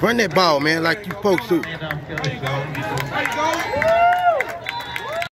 Run that ball, man, like you supposed to.